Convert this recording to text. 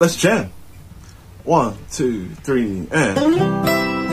Let's jam. One, two, three, and.